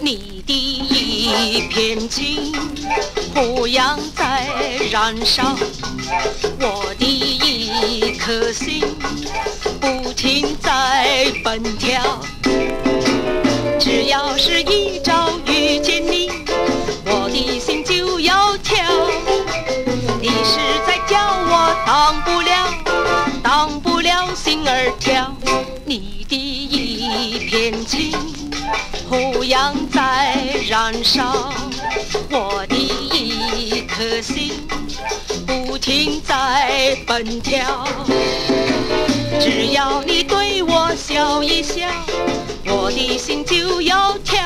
你的一片情，火样在燃烧，我的一颗心不停在奔跳。燃烧，我的一颗心不停在奔跳。只要你对我笑一笑，我的心就要跳。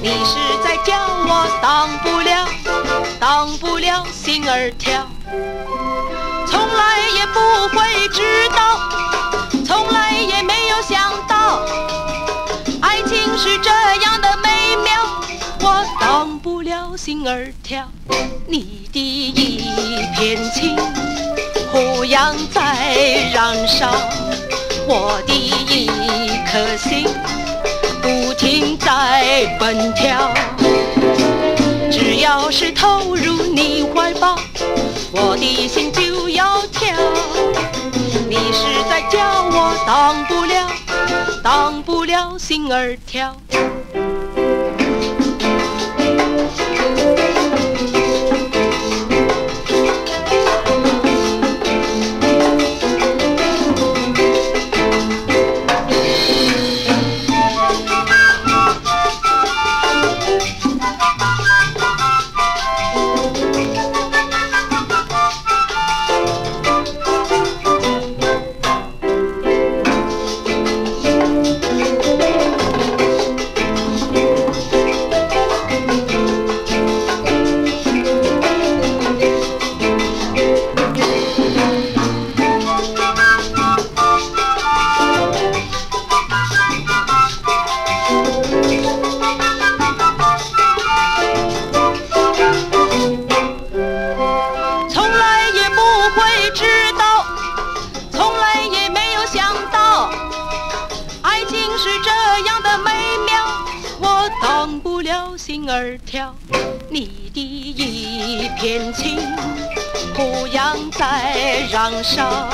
你是在叫我挡不了，挡不了心儿跳。从来也不会知道，儿跳。你的一片情，火样在燃烧，我的一颗心不停在奔跳。只要是投入你怀抱，我的心就要跳。你是在叫我当不了，当不了心儿跳。从不了心儿跳。你的一片情，胡杨在燃烧，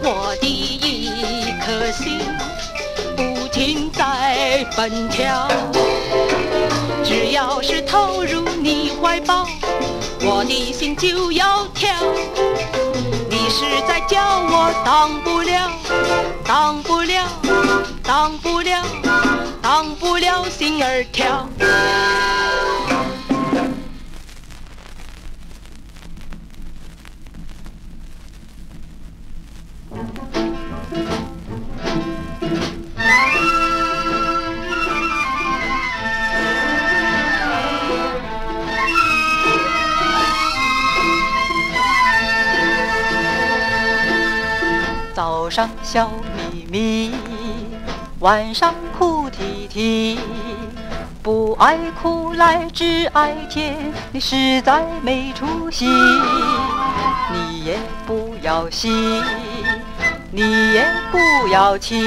我的一颗心不停在奔跳。只要是投入你怀抱，我的心就要跳。你是在叫我当不了，当不了，当不了，当不了心儿跳。早上笑眯眯，晚上哭啼啼，不爱哭来只爱甜，你实在没出息。你也不要喜，你也不要气，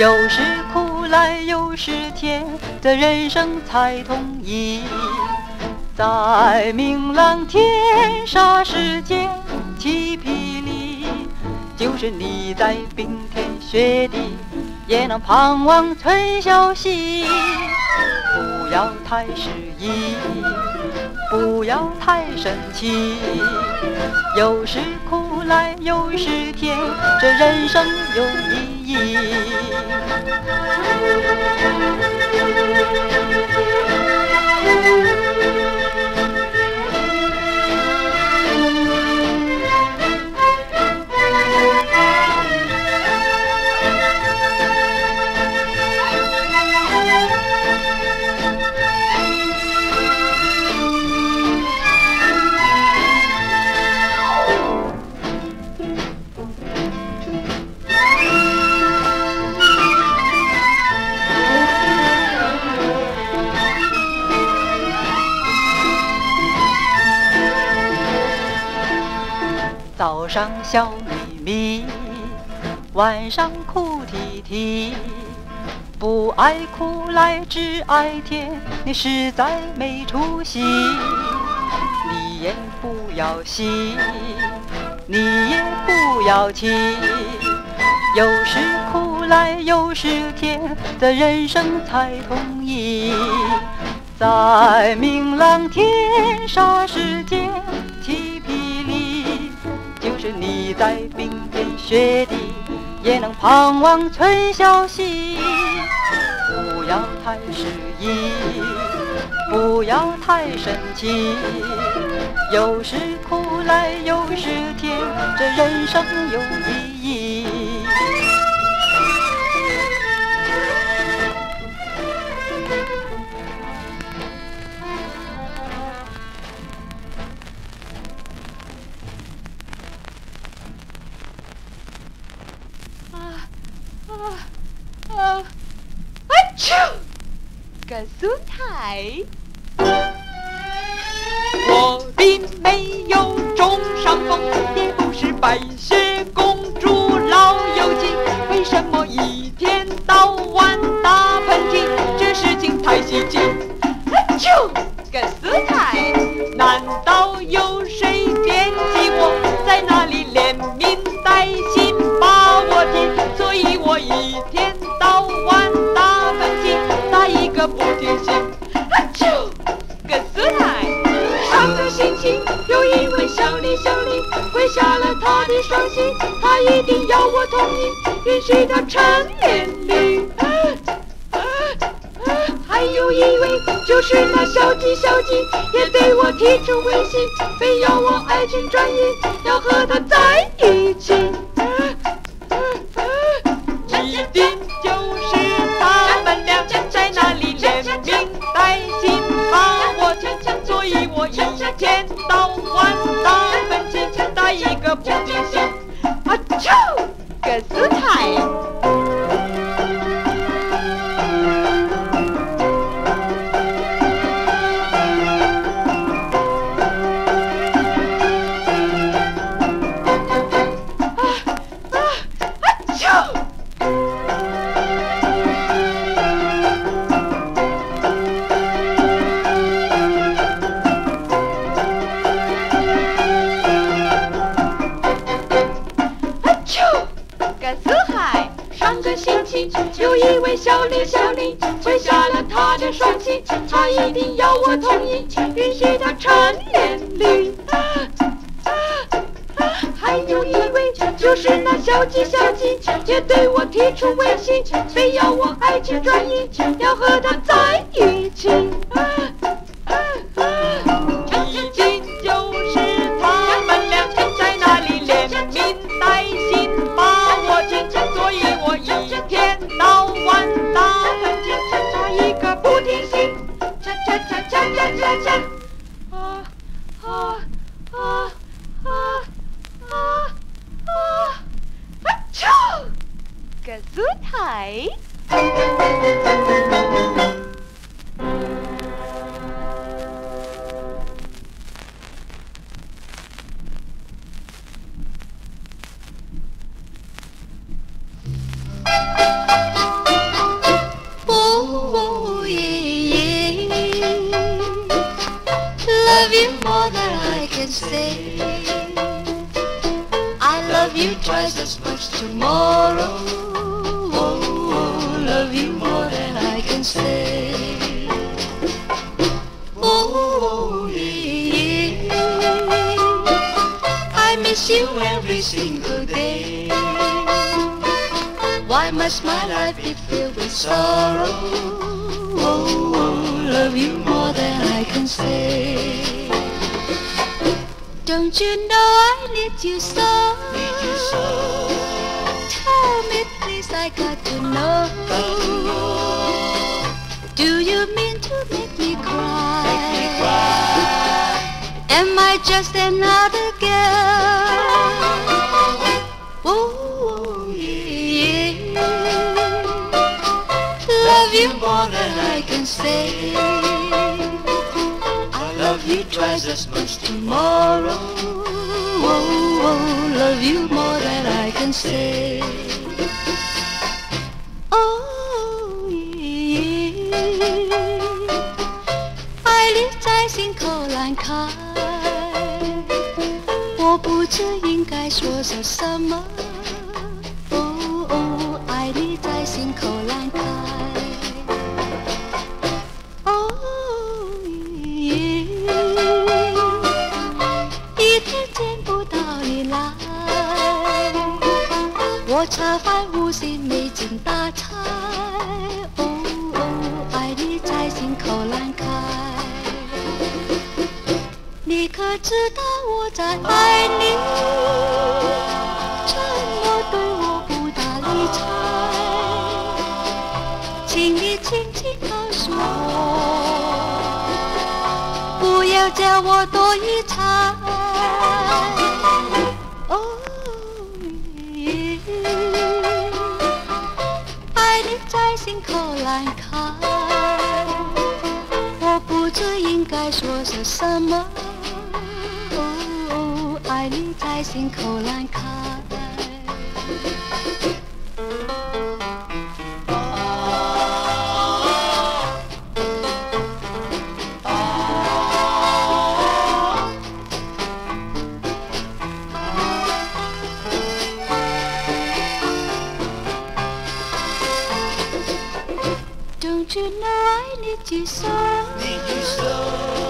有时苦来有时甜，这人生才统一。在明朗天煞世间起霹雳，就是你在冰天雪地也能盼望春消息不要太失意不要太生气。有时苦来有时甜这人生有意义。早上笑眯眯，晚上哭啼啼，不爱苦来只爱甜，你实在没出息。你也不要喜，你也不要气，有时苦来有时甜的人生才同意。在明朗天煞世间，在冰天雪地也能盼望春消息。不要太失意，不要太生气，有时苦来有时甜，这人生有意个苏台，我并没有中伤风，也不是白雪公主老友记，为什么一天到晚打喷嚏？这事情太稀奇。啊啾！个苏台，难道有个不停息。啊啾！个苏台，上个星期有一位小李小李跪下了他的双膝，他一定要我同意，允许他成年礼。还有一位就是那小鸡小鸡，也对我提出威胁，非要我爱情转移，要和他在一起。打一个小李小李跪下了他的双膝，他一定要我同意，允许他成年礼。啊啊啊！还有一位就是那小鸡小鸡，也对我提出威胁，非要我爱情转移，要和他在一起。啊恰恰恰恰。啊啊啊啊 I say. I love you twice as much tomorrow. Oh, love you more than I can say. Oh, yeah, yeah. I miss you every single day. Why must my life be filled with sorrow? Oh, oh, love you more than I can say. Don't you know I need you so? Tell me please, I got to know. Do you mean to make me cry? Am I just another girl? Oh, yeah. Love you more than I can say I love you twice as much tomorrow. oh, oh, love you more than I can say. Oh, yeah. 爱你在心口难开，我不知应该说些什么。 茶饭无心没精打采。哦哦，爱你在心口难开。你可知道我在爱你？沉默对我不大理睬，请你轻轻告诉我，不要叫我多疑猜。应该说些什么。哦，爱你在心口难开。Don't you know I need you so? Need you so.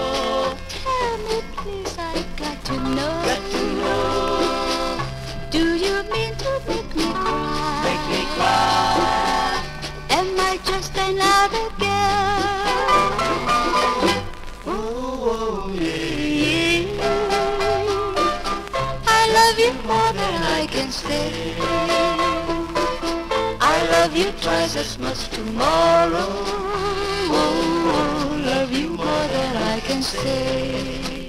You more than I can say. I love you twice as much tomorrow. Oh, oh, love you more than I can say.